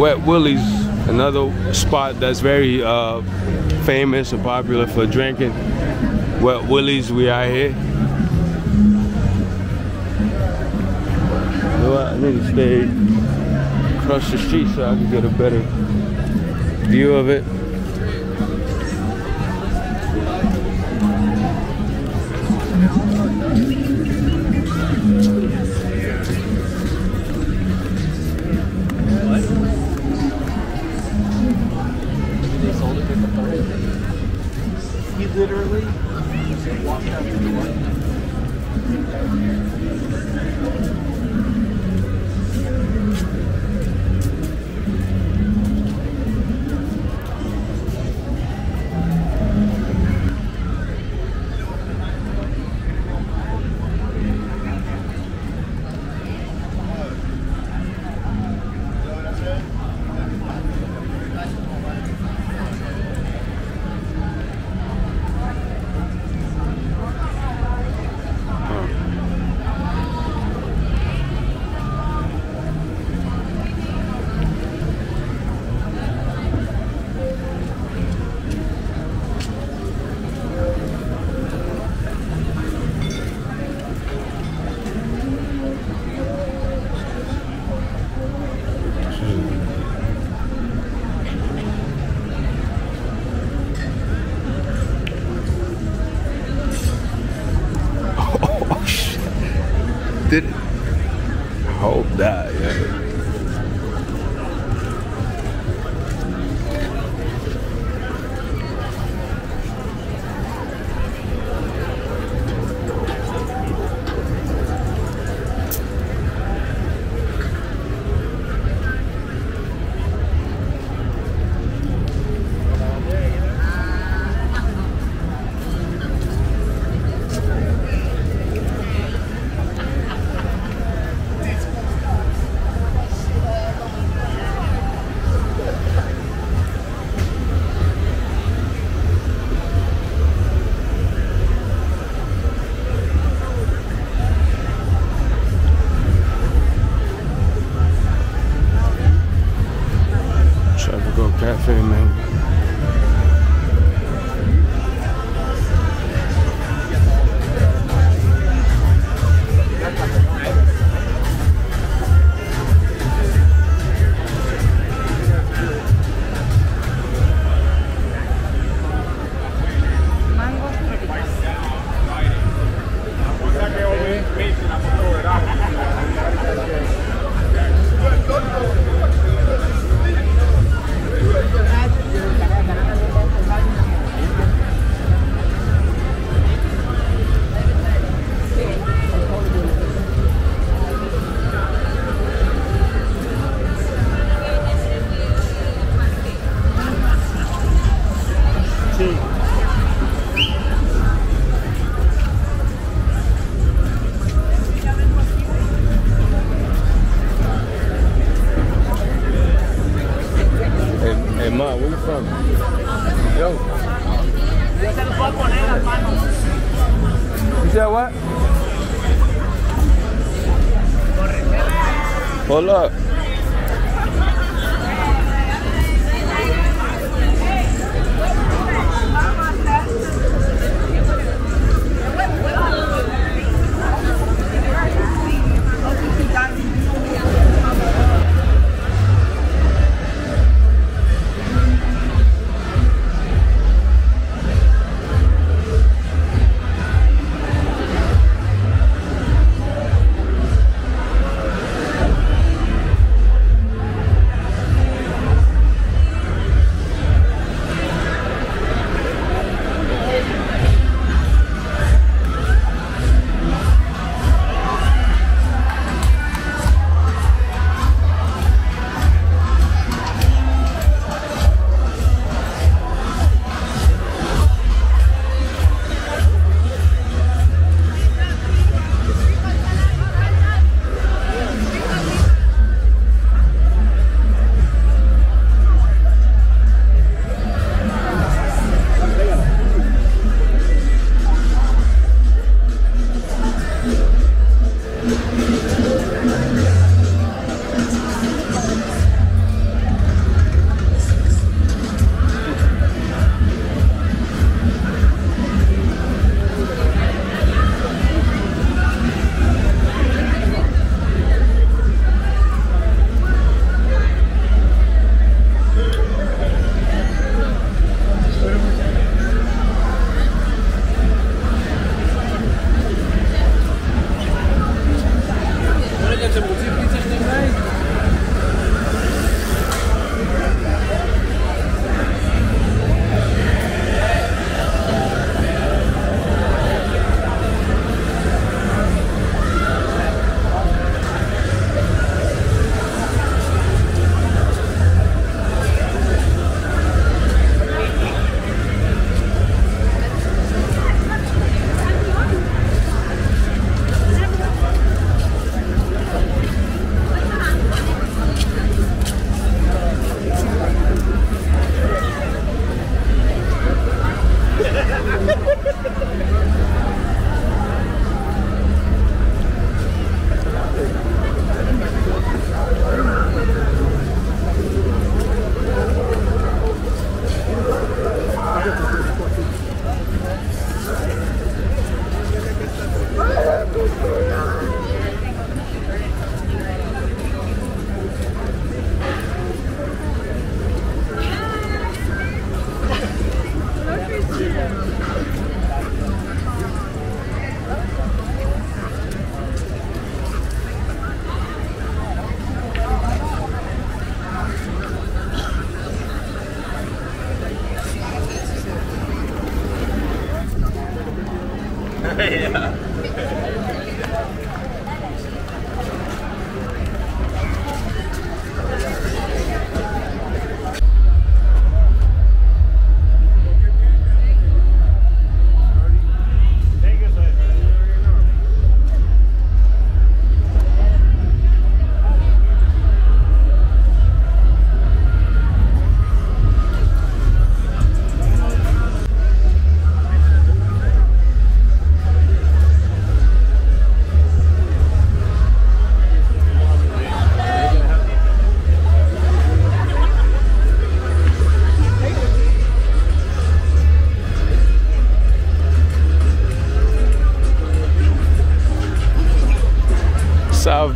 Wet Willie's, another spot that's very uh, famous and popular for drinking. Wet Willie's, we out here. You know what? I need to stay across the street so I can get a better view of it. Did it? I hope that, yeah.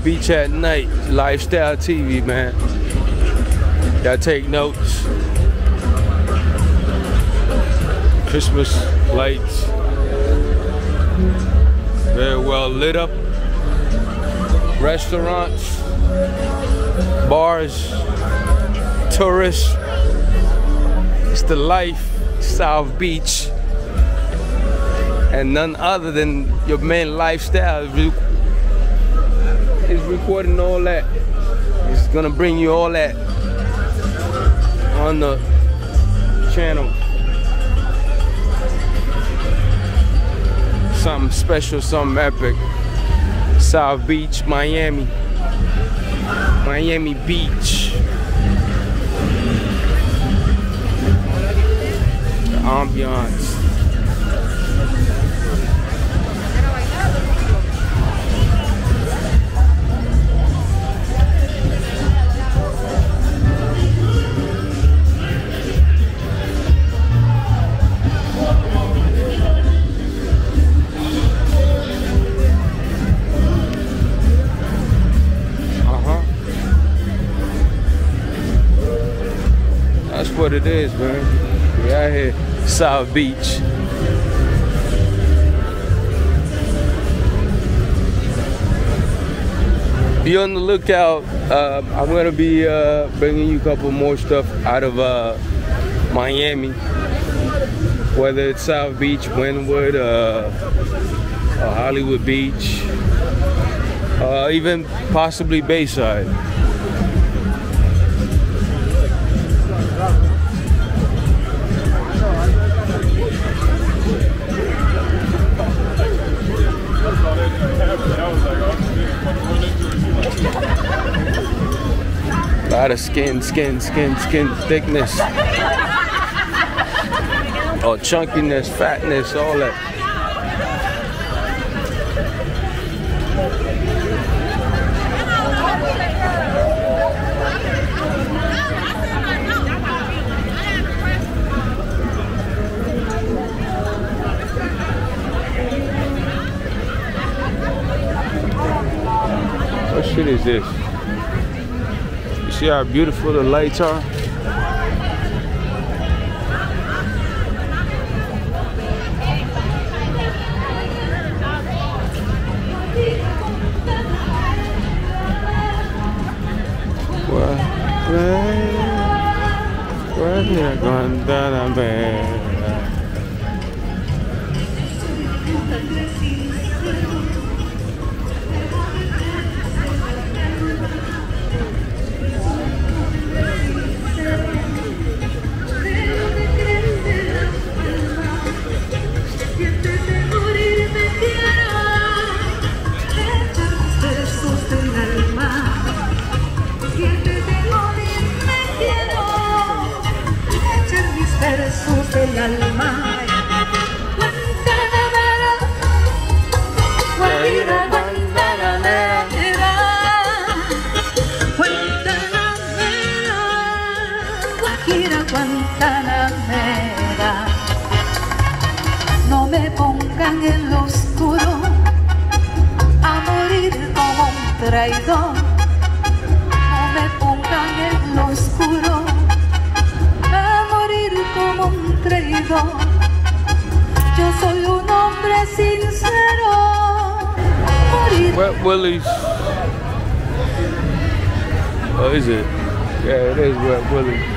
Beach at Night, Lifestyle TV, man. Gotta take notes. Christmas lights. Very well lit up. Restaurants, bars, tourists. It's the life, South Beach. And none other than your main lifestyle is recording all that. It's gonna bring you all that on the channel. Something special, something epic. South Beach, Miami. Miami Beach. The ambiance. What it is, man. We out here, South Beach. Be on the lookout. Uh, I'm gonna be uh, bringing you a couple more stuff out of uh, Miami, whether it's South Beach, Wynwood, uh, Hollywood Beach, uh, even possibly Bayside. A lot of skin, skin, skin, skin thickness. Oh, chunkiness, fatness, all that. What shit is this? See how beautiful the lights are? Guantanamera. Guantanamera. No me pongan en lo oscuro a morir como un traidor. No me pongan en lo oscuro a morir como un traidor. Yo soy un hombre sincero. Wet Willie's. Oh, is it? Yeah, it is Wet Willie's.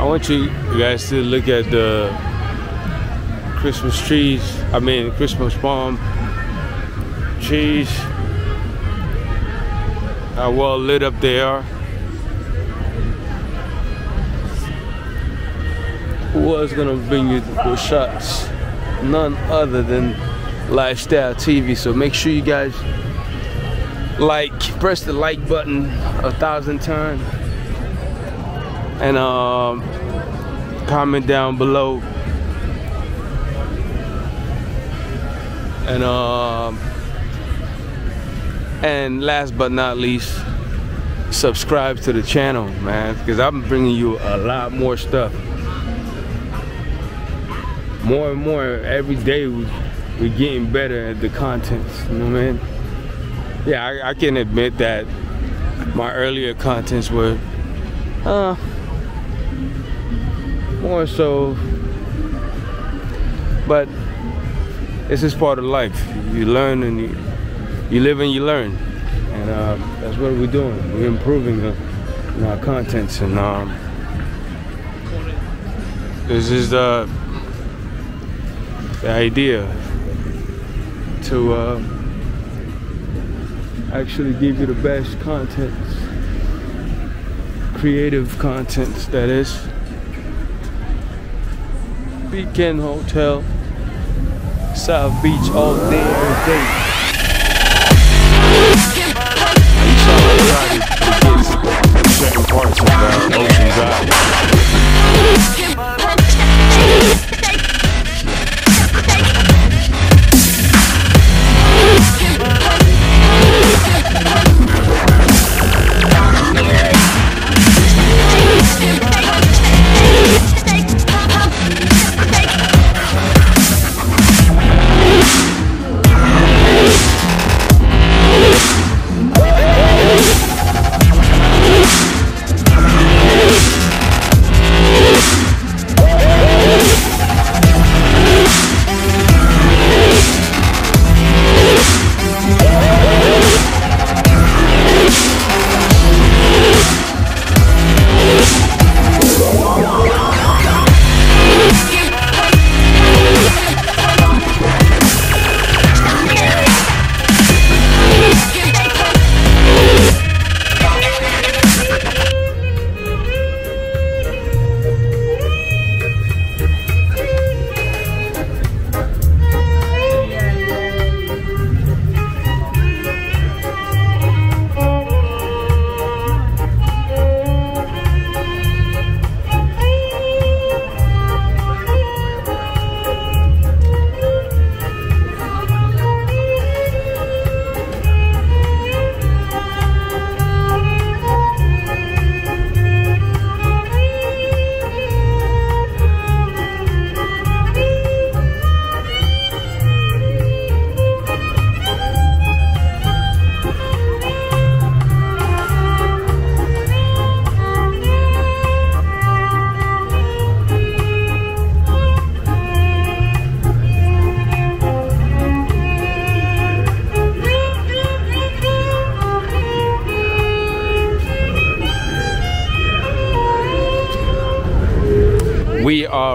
I want you guys to look at the Christmas trees. I mean, Christmas palm trees. How well lit up they are. Who was gonna bring you the shots? None other than Lifestyle TV. So make sure you guys like, press the like button a thousand times, and um, comment down below. And um, and last but not least, subscribe to the channel, man, because I'm bringing you a lot more stuff more and more every day we we're getting better at the contents. You know what I mean? Yeah, I, I can admit that my earlier contents were uh more so but it's just part of life. You learn and you you live and you learn. And uh, that's what we're doing. We're improving in our contents and um, this is the, the idea to uh, actually give you the best contents creative contents that is Beacon Hotel. South Beach all day every day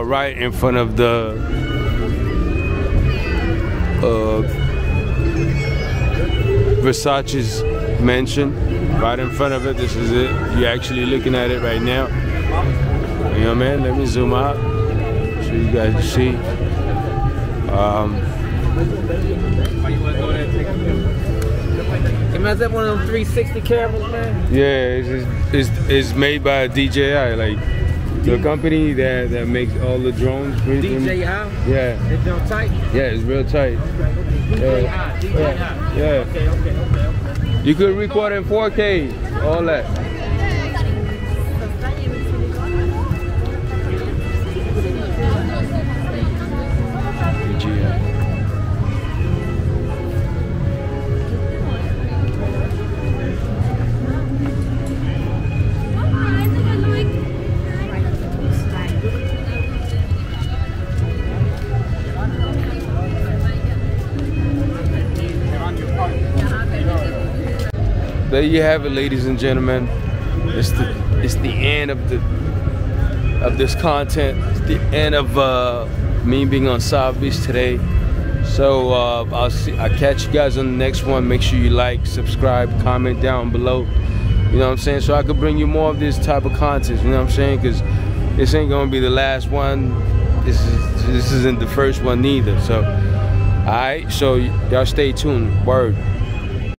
right in front of the uh, Versace's mansion. Right in front of it. This is it. You're actually looking at it right now. You know, man. Let me zoom out so you guys can see. Um, Man, is that one of them 360 cameras, man? yeah, it's, it's, it's made by DJI, like the company that, that makes all the drones. DJI? Yeah, It's real tight? yeah, it's real tight. DJI, DJI. Yeah. Okay, okay, okay, okay. You could record in 4K, all that. There you have it, ladies and gentlemen. It's the it's the end of the of this content. It's the end of uh, me being on South Beach today. So uh, I'll see. I'll catch you guys on the next one. Make sure you like, subscribe, comment down below. You know what I'm saying? So I could bring you more of this type of content. You know what I'm saying? Because this ain't gonna be the last one. This is this isn't the first one neither. So, all right. So y'all stay tuned. Word.